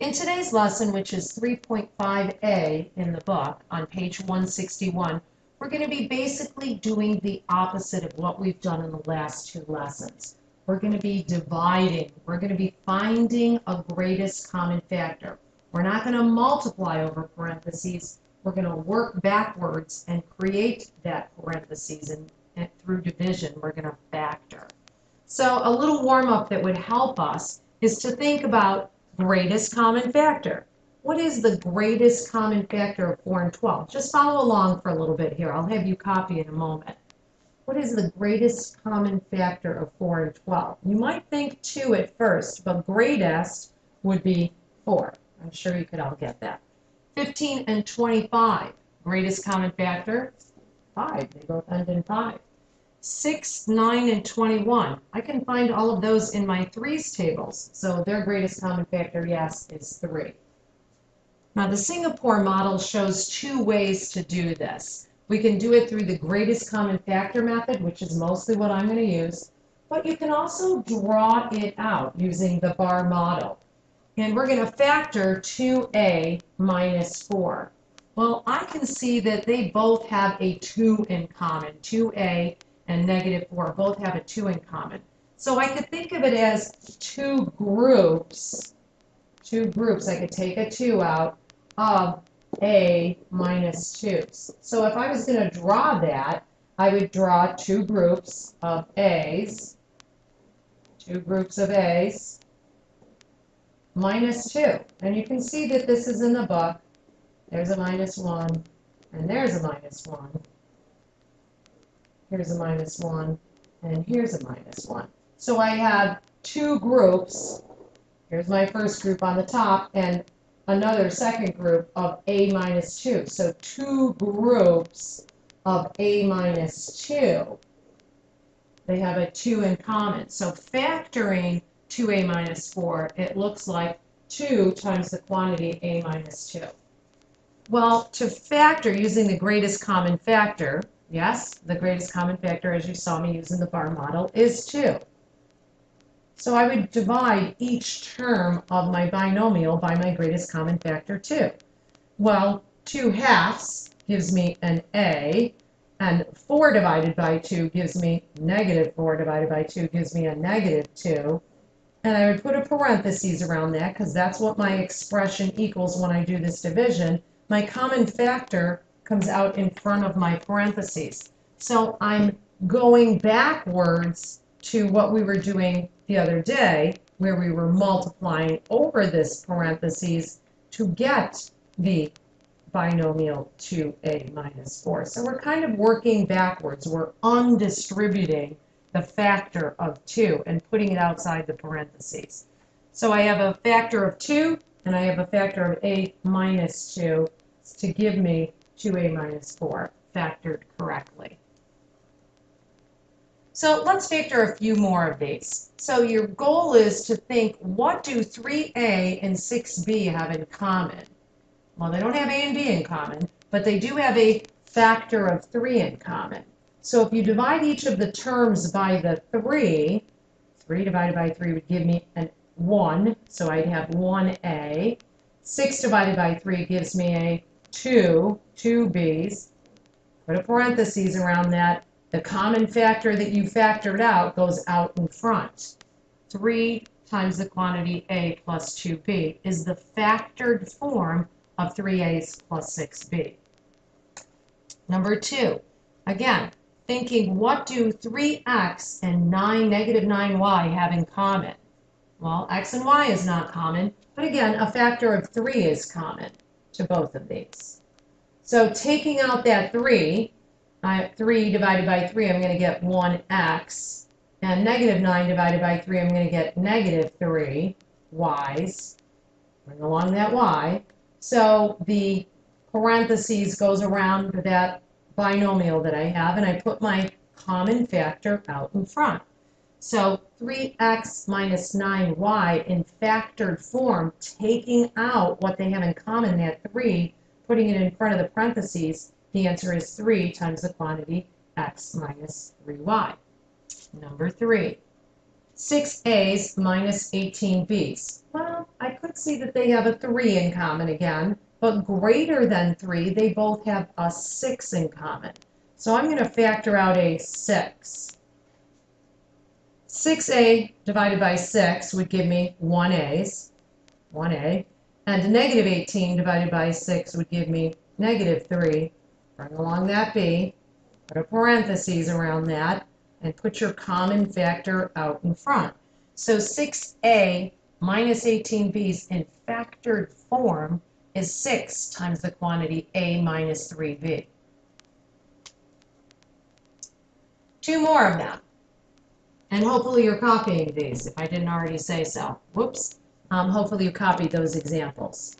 In today's lesson, which is 3.5a in the book on page 161, we're going to be basically doing the opposite of what we've done in the last two lessons. We're going to be dividing. We're going to be finding a greatest common factor. We're not going to multiply over parentheses. We're going to work backwards and create that parentheses and, and through division we're going to factor. So a little warm up that would help us is to think about greatest common factor. What is the greatest common factor of 4 and 12? Just follow along for a little bit here. I'll have you copy in a moment. What is the greatest common factor of 4 and 12? You might think 2 at first, but greatest would be 4. I'm sure you could all get that. 15 and 25, greatest common factor, 5. They both end in 5. 6, 9, and 21. I can find all of those in my threes tables. So their greatest common factor, yes, is 3. Now the Singapore model shows two ways to do this. We can do it through the greatest common factor method, which is mostly what I'm going to use, but you can also draw it out using the bar model. And we're going to factor 2a minus 4. Well, I can see that they both have a 2 in common. 2a and negative 4 both have a 2 in common. So I could think of it as two groups, two groups. I could take a 2 out of a minus 2's. So if I was going to draw that, I would draw two groups of a's, two groups of a's, minus 2. And you can see that this is in the book. There's a minus 1, and there's a minus 1 here's a minus 1, and here's a minus 1. So I have two groups. Here's my first group on the top, and another second group of a minus 2. So two groups of a minus 2. They have a 2 in common. So factoring 2a minus 4, it looks like 2 times the quantity a minus 2. Well, to factor using the greatest common factor, Yes, the greatest common factor, as you saw me using the bar model, is 2. So I would divide each term of my binomial by my greatest common factor 2. Well, 2 halves gives me an A, and 4 divided by 2 gives me negative 4 divided by 2 gives me a negative 2. And I would put a parenthesis around that because that's what my expression equals when I do this division. My common factor comes out in front of my parentheses. So I'm going backwards to what we were doing the other day, where we were multiplying over this parentheses to get the binomial 2a minus 4. So we're kind of working backwards. We're undistributing the factor of 2 and putting it outside the parentheses. So I have a factor of 2 and I have a factor of a minus 2 to give me 2a minus 4 factored correctly. So let's factor a few more of these. So your goal is to think, what do 3a and 6b have in common? Well, they don't have a and b in common, but they do have a factor of 3 in common. So if you divide each of the terms by the 3, 3 divided by 3 would give me an 1, so I'd have 1a. 6 divided by 3 gives me a 2, 2b's, put a parenthesis around that. The common factor that you factored out goes out in front. 3 times the quantity a plus 2b is the factored form of 3a's plus 6b. Number 2, again, thinking what do 3x and 9, negative 9y have in common? Well, x and y is not common, but again, a factor of 3 is common to both of these. So taking out that 3, I, 3 divided by 3, I'm going to get 1x. And negative 9 divided by 3, I'm going to get negative 3 y's. Bring along that y. So the parentheses goes around that binomial that I have, and I put my common factor out in front. So 3x minus 9y in factored form, taking out what they have in common, that 3, putting it in front of the parentheses, the answer is 3 times the quantity x minus 3y. Number 3, 6a's minus 18b's. Well, I could see that they have a 3 in common again, but greater than 3, they both have a 6 in common. So I'm going to factor out a 6. 6a divided by 6 would give me 1a's, 1a, and negative 18 divided by 6 would give me negative 3. Bring along that b, put a parentheses around that, and put your common factor out in front. So 6a minus 18b's in factored form is 6 times the quantity a minus 3b. Two more of them. And hopefully you're copying these, if I didn't already say so. Whoops. Um, hopefully you copied those examples.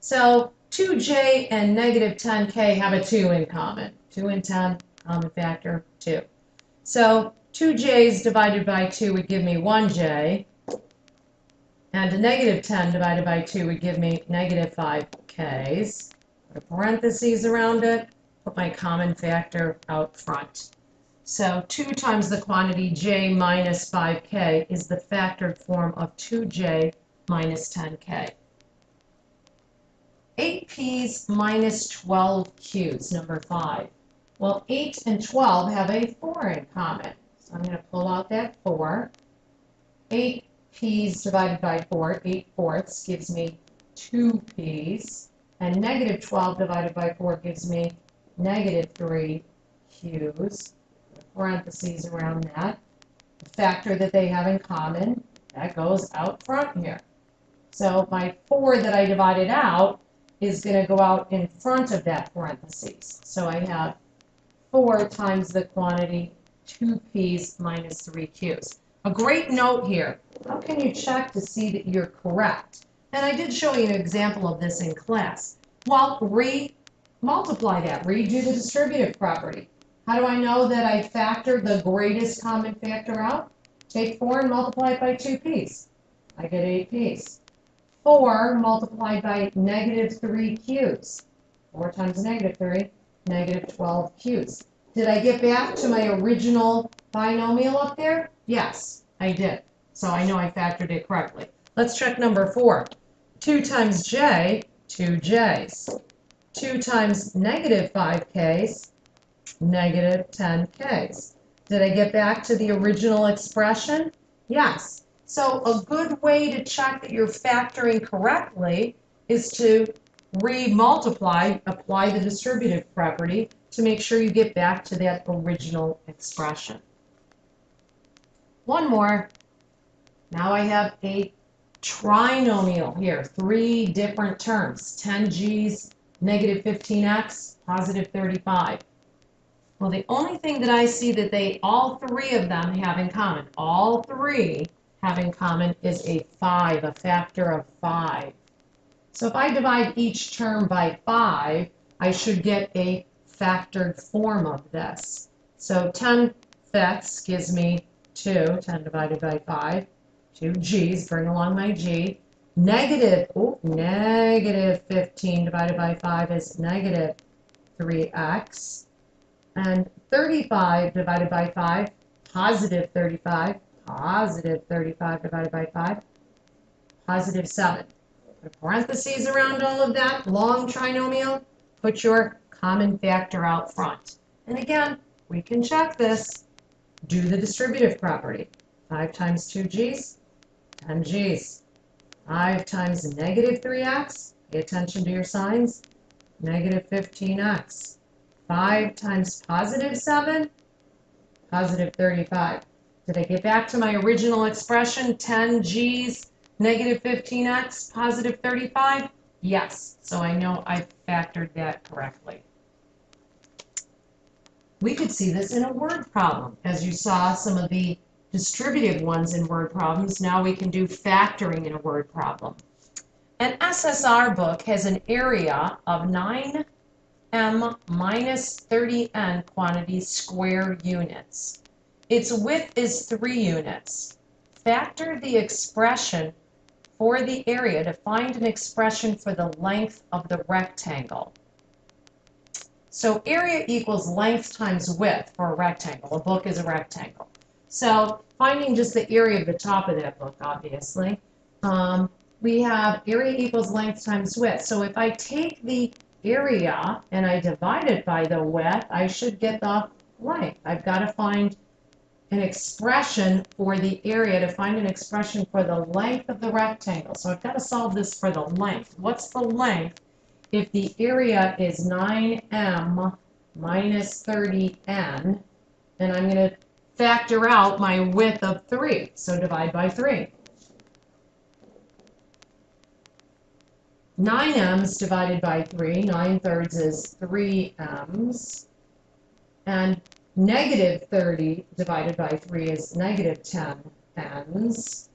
So 2j and negative 10k have a 2 in common. 2 and 10, common factor, 2. So 2j's divided by 2 would give me 1j. And a negative 10 divided by 2 would give me negative 5k's. Put a parentheses around it, put my common factor out front. So 2 times the quantity j minus 5k is the factored form of 2j minus 10k. 8p's minus 12q's, number 5. Well, 8 and 12 have a 4 in common. So I'm going to pull out that 4. 8 p's divided by 4, 8 fourths, gives me 2 p's. And negative 12 divided by 4 gives me negative 3 q's. Parentheses around that. The factor that they have in common, that goes out front here. So my 4 that I divided out is going to go out in front of that parentheses. So I have 4 times the quantity 2p's minus 3q's. A great note here, how can you check to see that you're correct? And I did show you an example of this in class. Well, re-multiply that, redo the distributive property. How do I know that I factored the greatest common factor out? Take 4 and multiply it by 2p's. I get 8p's. 4 multiplied by negative 3 q's. 4 times negative 3, negative 12 q's. Did I get back to my original binomial up there? Yes, I did. So I know I factored it correctly. Let's check number 4. 2 times j, 2j's. 2 times negative 5k's, negative 10k's. Did I get back to the original expression? Yes. So a good way to check that you're factoring correctly is to re-multiply, apply the distributive property to make sure you get back to that original expression. One more. Now I have a trinomial here, three different terms, 10g's, negative 15x, positive 35. Well, the only thing that I see that they, all three of them have in common, all three have in common is a 5, a factor of 5. So if I divide each term by 5, I should get a factored form of this. So 10 fifths gives me 2, 10 divided by 5, 2 g's, bring along my g. Negative, oh, negative 15 divided by 5 is negative 3x. And 35 divided by 5, positive 35, positive 35 divided by 5, positive 7. Put parentheses around all of that, long trinomial, put your common factor out front. And again, we can check this. Do the distributive property. 5 times 2g's, 10g's. 5 times negative 3x, pay attention to your signs, negative 15x. 5 times positive 7, positive 35. Did I get back to my original expression, 10 g's, negative 15x, positive 35? Yes, so I know I factored that correctly. We could see this in a word problem. As you saw some of the distributive ones in word problems, now we can do factoring in a word problem. An SSR book has an area of 9m minus 30n quantity square units. Its width is 3 units. Factor the expression for the area to find an expression for the length of the rectangle. So area equals length times width for a rectangle. A book is a rectangle. So finding just the area of the top of that book, obviously. Um, we have area equals length times width. So if I take the area and I divide it by the width, I should get the length. I've got to find an expression for the area to find an expression for the length of the rectangle. So I've got to solve this for the length. What's the length if the area is 9m minus 30n, and I'm going to factor out my width of 3. So divide by 3. 9m's divided by 3, 9 thirds is 3m's. And negative 30 divided by 3 is negative 10 m's.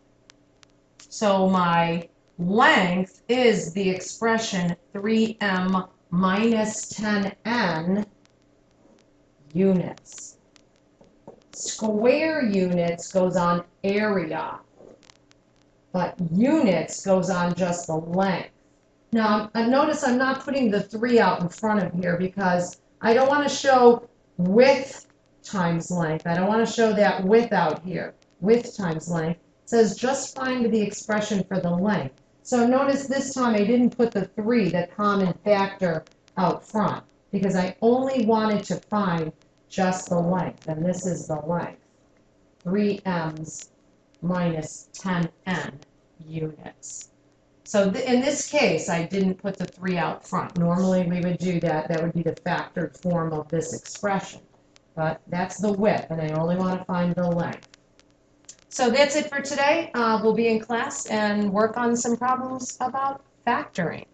So my length is the expression 3m minus 10n units. Square units goes on area, but units goes on just the length. Now, notice I'm not putting the 3 out in front of here because I don't want to show width times length. I don't want to show that width out here. Width times length. It says just find the expression for the length. So notice this time I didn't put the 3, the common factor, out front because I only wanted to find just the length, and this is the length. 3m's minus 10n units. So th in this case, I didn't put the 3 out front. Normally, we would do that. That would be the factored form of this expression. But that's the width, and I only want to find the length. So that's it for today. Uh, we'll be in class and work on some problems about factoring.